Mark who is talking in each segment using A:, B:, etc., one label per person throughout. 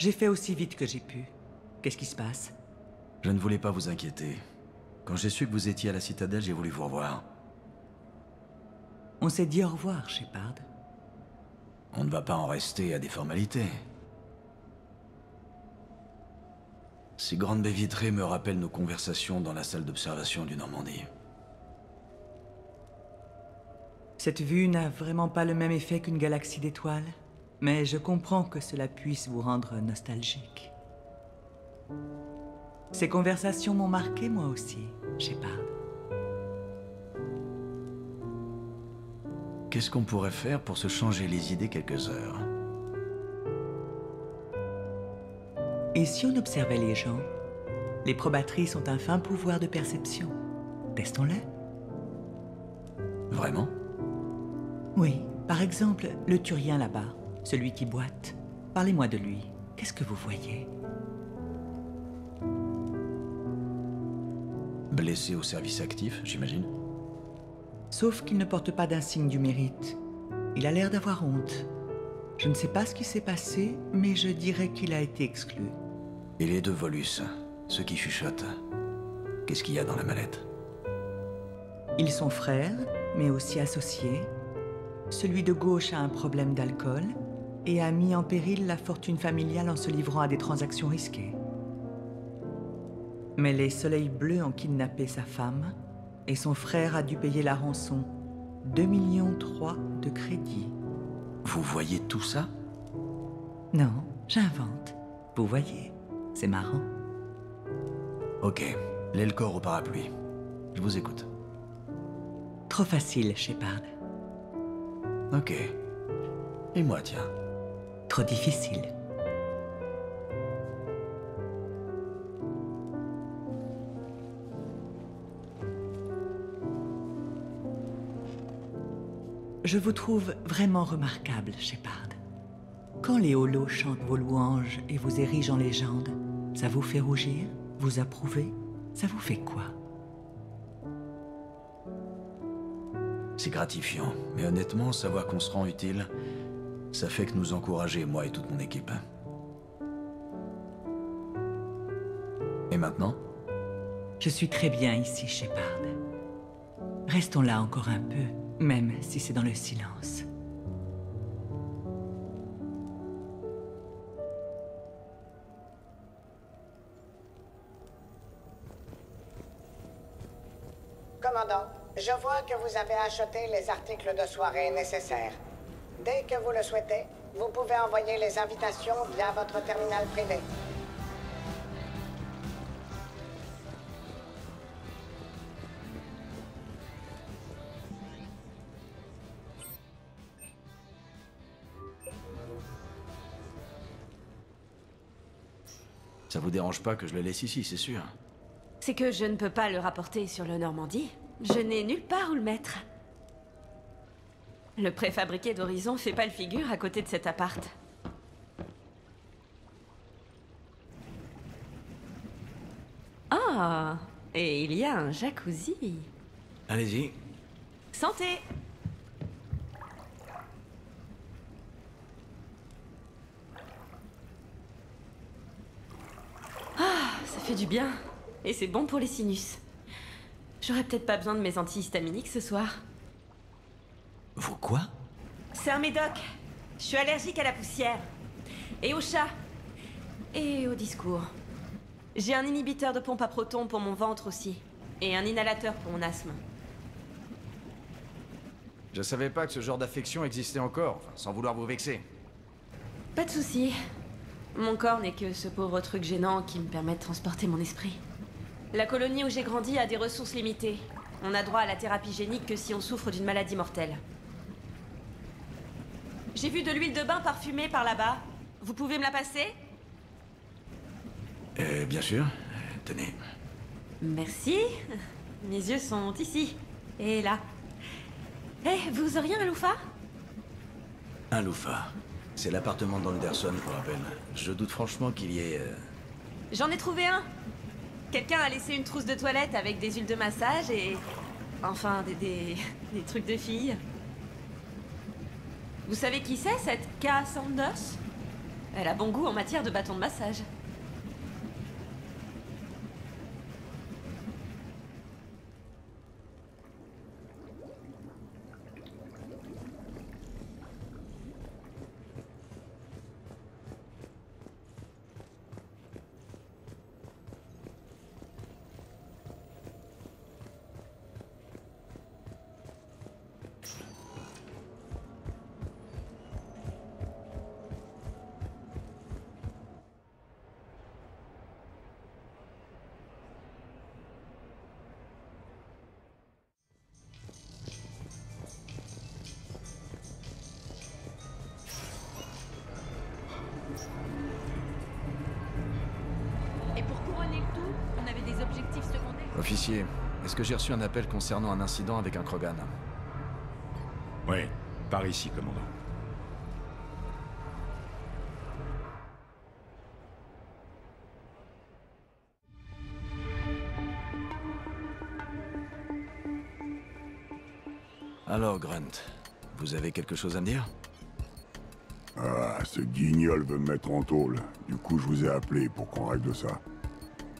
A: J'ai fait aussi vite que j'ai pu. Qu'est-ce qui se passe?
B: Je ne voulais pas vous inquiéter. Quand j'ai su que vous étiez à la citadelle, j'ai voulu vous revoir.
A: On s'est dit au revoir, Shepard.
B: On ne va pas en rester à des formalités. Ces grandes baies vitrées me rappellent nos conversations dans la salle d'observation du Normandie.
A: Cette vue n'a vraiment pas le même effet qu'une galaxie d'étoiles, mais je comprends que cela puisse vous rendre nostalgique. Ces conversations m'ont marqué moi aussi, Shepard.
B: Qu'est-ce qu'on pourrait faire pour se changer les idées quelques heures?
A: Et si on observait les gens? Les probatrices ont un fin pouvoir de perception. Testons-le.
B: Vraiment?
A: Oui, par exemple, le turien là-bas, celui qui boite. Parlez-moi de lui. Qu'est-ce que vous voyez?
B: Blessé au service actif, j'imagine
A: Sauf qu'il ne porte pas d'insigne du mérite. Il a l'air d'avoir honte. Je ne sais pas ce qui s'est passé, mais je dirais qu'il a été exclu.
B: Et les deux Volus, ceux qui chuchotent. Qu'est-ce qu'il y a dans la mallette?
A: Ils sont frères, mais aussi associés. Celui de gauche a un problème d'alcool et a mis en péril la fortune familiale en se livrant à des transactions risquées. Mais les soleils bleus ont kidnappé sa femme et son frère a dû payer la rançon. 2 millions 3 de crédit.
B: Vous voyez tout ça?
A: Non, j'invente. Vous voyez, c'est marrant.
B: Ok, l'Elcor au parapluie. Je vous écoute.
A: Trop facile, Shepard.
B: Ok. Et moi, tiens.
A: Difficile. Je vous trouve vraiment remarquable, Shepard. Quand les holos chantent vos louanges et vous érigent en légende, ça vous fait rougir? Vous approuvez? Ça vous fait quoi?
B: C'est gratifiant, mais honnêtement, savoir qu'on se rend utile, ça fait que nous encourager, moi et toute mon équipe. Et maintenant?
A: Je suis très bien ici, Shepard. Restons là encore un peu, même si c'est dans le silence.
C: Commandant, je vois que vous avez acheté les articles de soirée nécessaires. Dès que vous le souhaitez, vous pouvez envoyer les invitations via votre terminal privé.
B: Ça vous dérange pas que je le laisse ici, c'est sûr
D: C'est que je ne peux pas le rapporter sur le Normandie. Je n'ai nulle part où le mettre. Le préfabriqué d'Horizon fait pas le figure à côté de cet appart. Ah Et il y a un jacuzzi.
B: Allez-y.
D: Santé Ah, ça fait du bien. Et c'est bon pour les sinus. J'aurais peut-être pas besoin de mes antihistaminiques ce soir.
B: Vous quoi?
D: C'est un médoc. Je suis allergique à la poussière. Et au chat. Et au discours. J'ai un inhibiteur de pompe à protons pour mon ventre aussi. Et un inhalateur pour mon asthme.
E: Je savais pas que ce genre d'affection existait encore, enfin, sans vouloir vous vexer.
D: Pas de souci. Mon corps n'est que ce pauvre truc gênant qui me permet de transporter mon esprit. La colonie où j'ai grandi a des ressources limitées. On n'a droit à la thérapie génique que si on souffre d'une maladie mortelle. J'ai vu de l'huile de bain parfumée par là-bas. Vous pouvez me la passer?
B: Euh, bien sûr. Tenez.
D: Merci. Mes yeux sont ici. Et là. Eh, vous auriez un loufa?
B: Un loufa. C'est l'appartement d'Anderson, je vous rappelle. Je doute franchement qu'il y ait... euh,
D: J'en ai trouvé un. Quelqu'un a laissé une trousse de toilette avec des huiles de massage et... Enfin, des, des, des trucs de filles. Vous savez qui c'est, cette K. Sanders? Elle a bon goût en matière de bâton de massage.
E: Officier, est-ce que j'ai reçu un appel concernant un incident avec un Krogan
F: Oui, par ici, commandant.
B: Alors, Grunt, vous avez quelque chose à me dire?
G: Ah, ce guignol veut me mettre en tôle. Du coup, je vous ai appelé pour qu'on règle ça.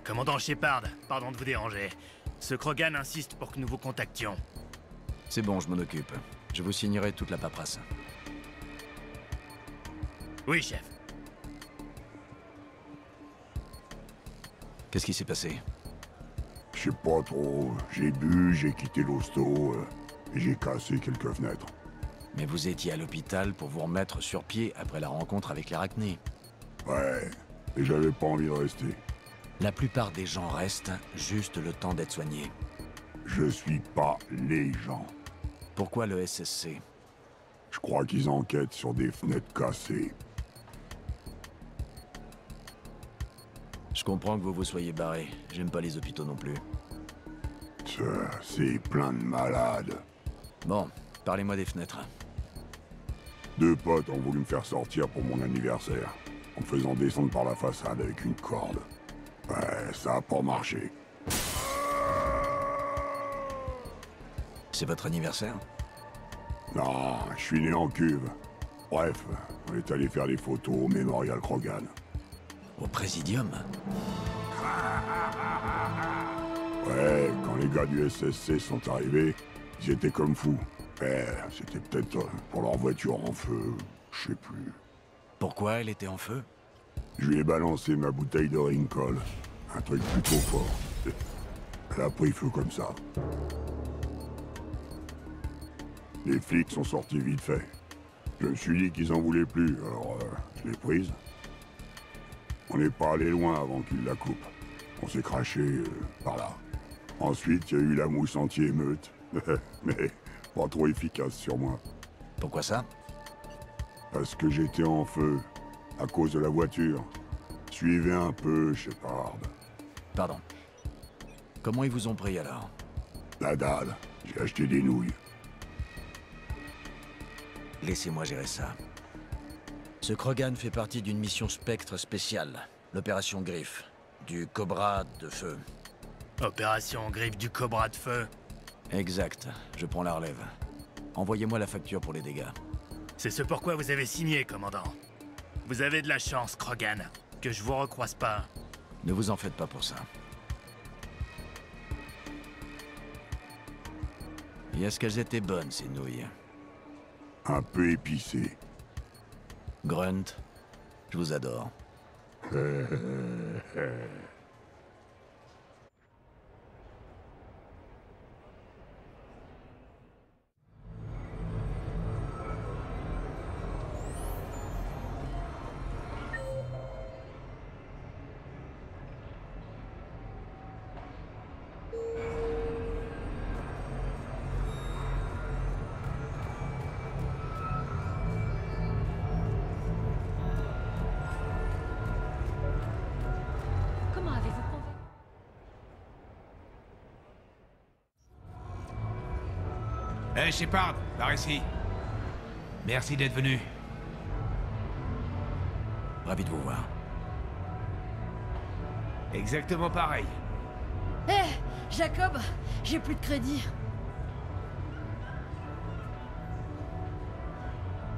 H: Commandant Shepard, pardon de vous déranger. Ce Krogan insiste pour que nous vous contactions.
B: C'est bon, je m'en occupe. Je vous signerai toute la paperasse.
H: Oui, chef.
B: Qu'est-ce qui s'est passé?
G: Je sais pas trop. J'ai bu, j'ai quitté l'hosto, euh, et j'ai cassé quelques fenêtres.
B: Mais vous étiez à l'hôpital pour vous remettre sur pied après la rencontre avec l'arachné.
G: Ouais, et j'avais pas envie de rester.
B: La plupart des gens restent juste le temps d'être soignés.
G: Je suis pas les gens.
B: Pourquoi le SSC
G: Je crois qu'ils enquêtent sur des fenêtres cassées.
B: Je comprends que vous vous soyez barré. J'aime pas les hôpitaux non plus.
G: Ça, C'est plein de malades.
B: Bon, parlez-moi des fenêtres.
G: Deux potes ont voulu me faire sortir pour mon anniversaire, en me faisant descendre par la façade avec une corde. Ça a pas marché.
B: C'est votre anniversaire?
G: Non, je suis né en cuve. Bref, on est allé faire des photos au Memorial Krogan.
B: Au Présidium?
G: Ouais, quand les gars du SSC sont arrivés, ils étaient comme fous. Eh, c'était peut-être euh, pour leur voiture en feu, je sais plus.
B: Pourquoi elle était en feu?
G: Je lui ai balancé ma bouteille de Rincol. Un truc plutôt fort. Elle a pris feu comme ça. Les flics sont sortis vite fait. Je me suis dit qu'ils en voulaient plus, alors euh, je l'ai prise. On n'est pas allé loin avant qu'ils la coupent. On s'est craché euh, par là. Ensuite, il y a eu la mousse anti-émeute. Mais pas trop efficace sur moi.
B: Pourquoi ça?
G: Parce que j'étais en feu. À cause de la voiture. Suivez un peu, Shepard.
B: Pardon. Comment ils vous ont pris alors?
G: La dalle. J'ai acheté des nouilles.
B: Laissez-moi gérer ça. Ce Krogan fait partie d'une mission spectre spéciale, l'opération Griffe, du Cobra de feu.
H: Opération griffe du Cobra de feu.
B: Exact, je prends la relève. Envoyez-moi la facture pour les dégâts.
H: C'est ce pourquoi vous avez signé, commandant. Vous avez de la chance, Krogan, que je vous recroise pas.
B: Ne vous en faites pas pour ça. Et est-ce qu'elles étaient bonnes, ces nouilles
G: Un peu épicé.
B: Grunt, je vous adore.
I: Hé, Shepard, par ici. Merci d'être venu.
B: Ravi de vous voir.
I: Exactement pareil.
J: Hé, Jacob, j'ai plus de crédit.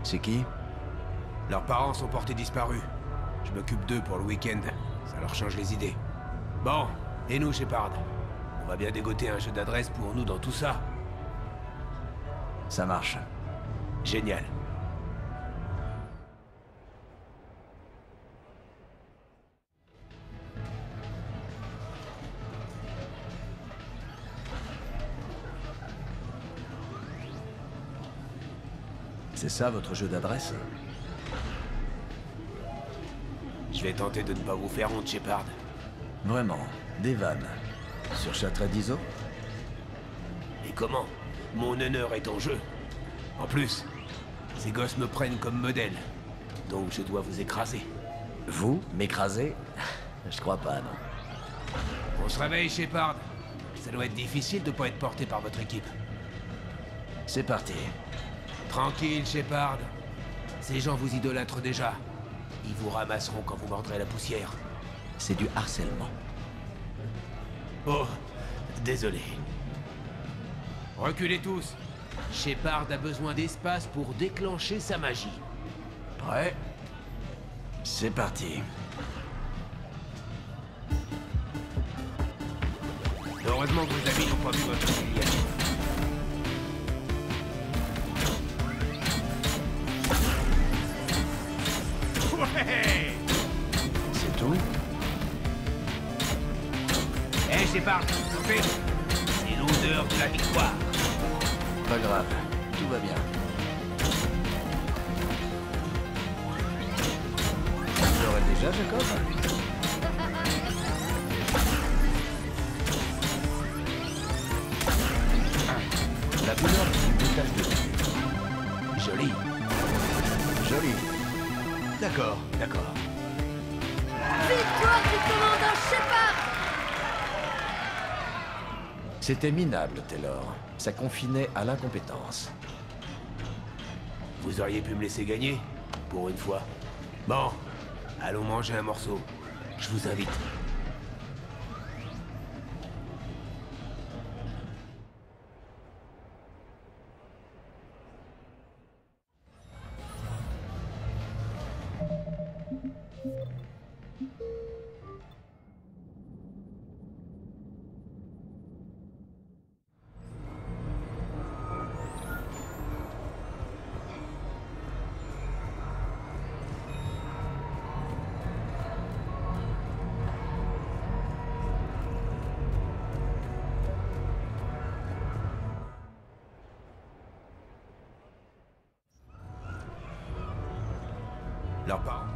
B: C'est qui?
I: Leurs parents sont portés disparus. Je m'occupe d'eux pour le week-end. Ça leur change les idées. Bon, et nous, Shepard? On va bien dégoter un jeu d'adresse pour nous dans tout ça.
B: Ça marche.
I: Génial.
B: C'est ça votre jeu d'adresse?
I: Je vais tenter de ne pas vous faire honte, Shepard.
B: Vraiment, des vannes. Sur Châtelet d'ISO
I: Et comment? Mon honneur est en jeu. En plus, ces gosses me prennent comme modèle. Donc je dois vous écraser.
B: Vous M'écraser Je crois pas, non.
I: On se réveille, Shepard. Ça doit être difficile de pas être porté par votre équipe.
B: C'est parti.
I: Tranquille, Shepard. Ces gens vous idolâtrent déjà. Ils vous ramasseront quand vous mordrez la poussière.
B: C'est du harcèlement.
I: Oh, désolé. Reculez tous. Shepard a besoin d'espace pour déclencher sa magie.
B: Prêt? C'est parti.
I: Heureusement que vos amis n'ont pas vu votre humiliation. Ouais
B: C'est tout
I: Hé, hey, Shepard, C'est l'odeur de la victoire.
B: Pas grave, tout va bien. Tu l'aurais déjà, Jacob La douleur du détache de
I: Joli.
B: Joli.
I: D'accord, d'accord.
J: Victoire du commandant Shepard
B: C'était minable, Taylor. Ça confinait à l'incompétence.
I: Vous auriez pu me laisser gagner, pour une fois. Bon, allons manger un morceau. Je vous invite.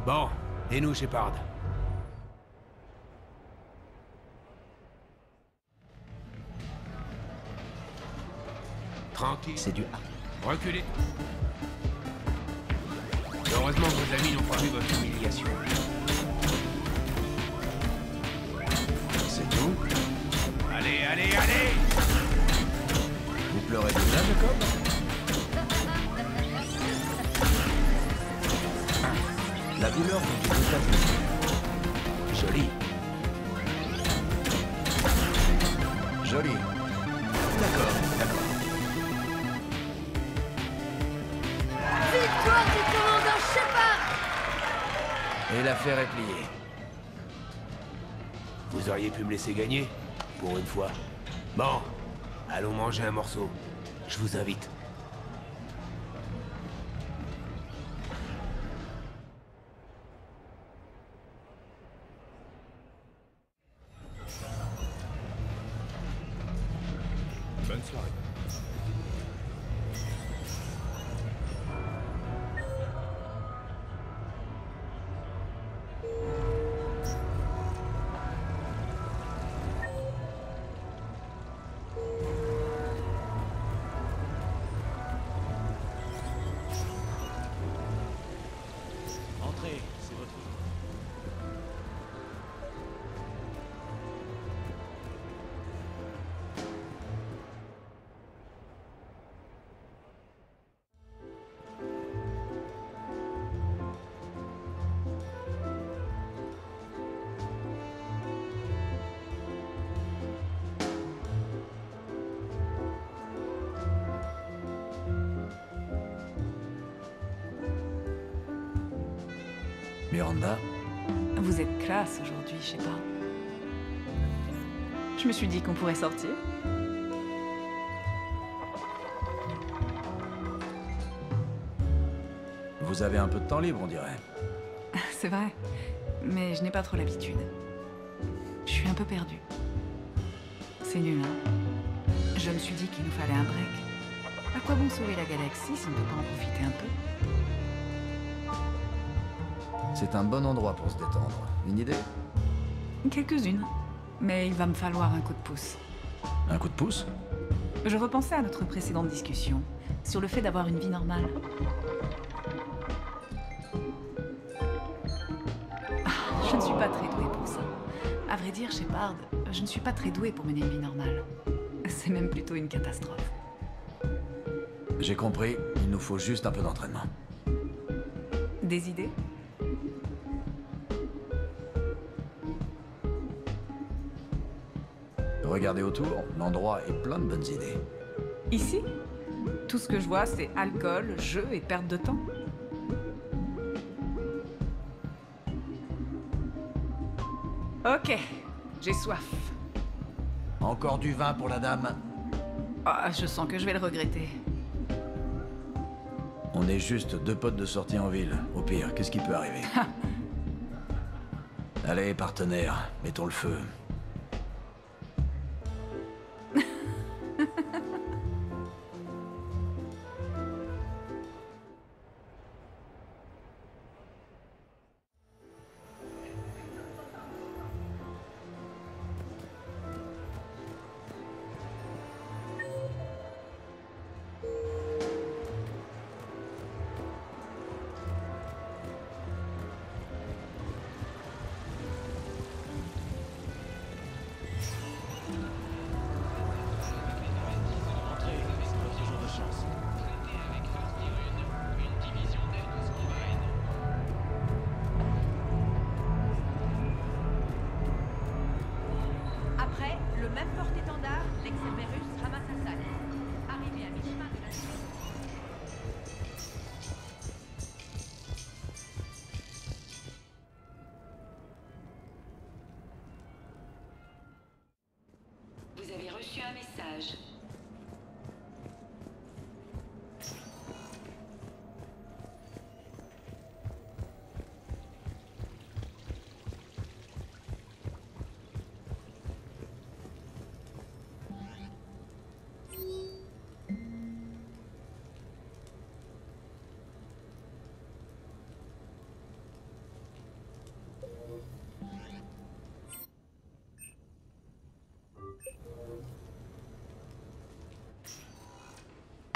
I: Bon, et nous, Shepard Tranquille.
B: C'est du
I: Reculez. Heureusement que vos amis n'ont pas vu votre humiliation.
B: C'est tout
I: Allez, allez, allez
B: Vous pleurez déjà, Jacob? La douleur du de
I: Joli.
B: Joli.
I: D'accord, d'accord.
J: Victoire du commandant Shepard
B: Et l'affaire est pliée.
I: Vous auriez pu me laisser gagner, pour une fois. Bon, allons manger un morceau. Je vous invite.
F: Bonne
B: Miranda,
K: Vous êtes classe aujourd'hui, je sais pas. Je me suis dit qu'on pourrait sortir.
B: Vous avez un peu de temps libre, on dirait.
K: C'est vrai, mais je n'ai pas trop l'habitude. Je suis un peu perdue. C'est nul, hein Je me suis dit qu'il nous fallait un break. À quoi bon sauver la galaxie si on ne peut pas en profiter un peu?
B: C'est un bon endroit pour se détendre. Une idée?
K: Quelques-unes. Mais il va me falloir un coup de pouce.
B: Un coup de pouce?
K: Je repensais à notre précédente discussion sur le fait d'avoir une vie normale. Ah, Je ne suis pas très douée pour ça. À vrai dire, Shepard, je ne suis pas très douée pour mener une vie normale. C'est même plutôt une catastrophe.
B: J'ai compris, il nous faut juste un peu d'entraînement.
K: Des idées?
B: Regardez autour, l'endroit est plein de bonnes idées.
K: Ici Tout ce que je vois, c'est alcool, jeu et perte de temps. Ok, j'ai soif.
B: Encore du vin pour la dame
K: Ah, je sens que je vais le regretter.
B: On est juste deux potes de sortie en ville. Au pire, qu'est-ce qui peut arriver? Allez, partenaire, mettons le feu.
L: Reçu un message.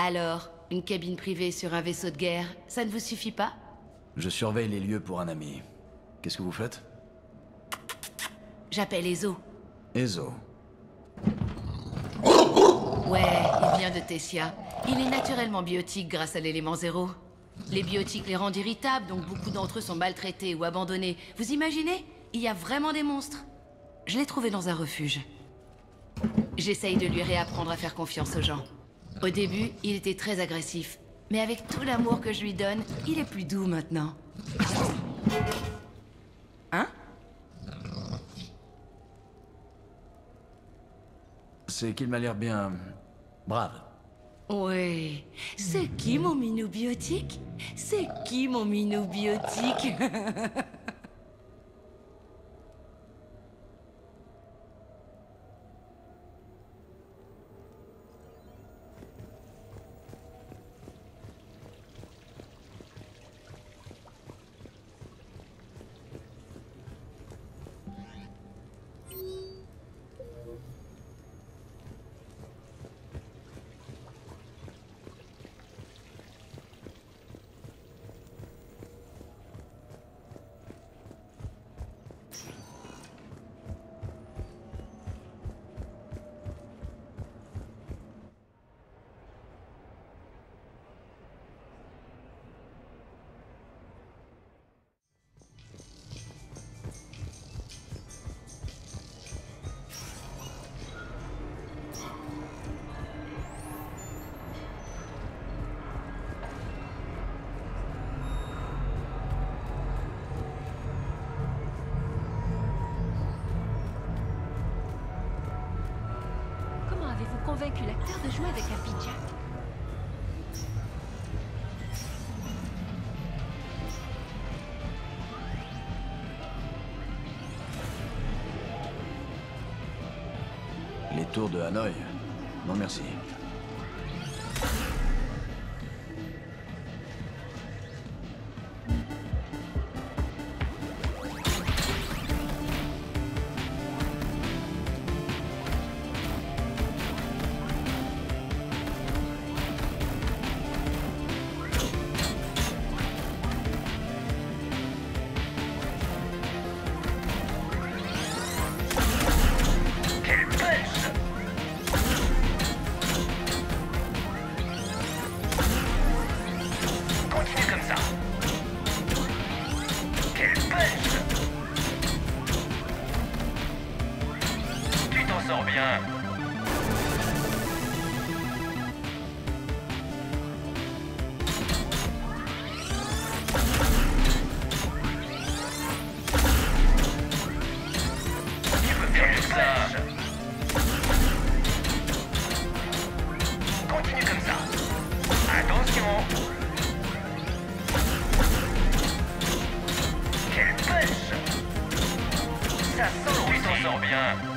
J: Alors, une cabine privée sur un vaisseau de guerre, ça ne vous suffit pas?
B: Je surveille les lieux pour un ami. Qu'est-ce que vous faites?
J: J'appelle Ezo.
B: Ezo.
J: Ouais, il vient de Tessia. Il est naturellement biotique grâce à l'élément zéro. Les biotiques les rendent irritables, donc beaucoup d'entre eux sont maltraités ou abandonnés. Vous imaginez? Il y a vraiment des monstres. Je l'ai trouvé dans un refuge. J'essaye de lui réapprendre à faire confiance aux gens. Au début, il était très agressif. Mais avec tout l'amour que je lui donne, il est plus doux maintenant. Hein?
B: C'est qu'il m'a l'air bien... brave.
J: Ouais. C'est qui mon minou biotique? C'est qui mon minou biotique?
M: convaincu l'acteur de jouer avec un pidjac.
B: Les tours de Hanoï Non merci.
N: Continue comme ça. Attention. Quelle pêche Ça sent le t'en sors bien.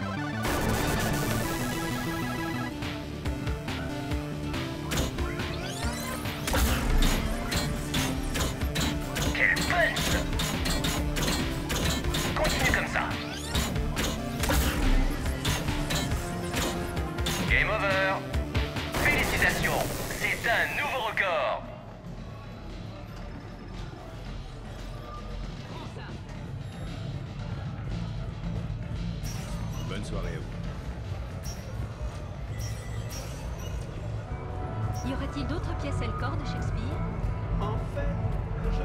F: Bonne soirée à vous.
M: Y aurait-il d'autres pièces et le corps de Shakespeare?
N: En fait, je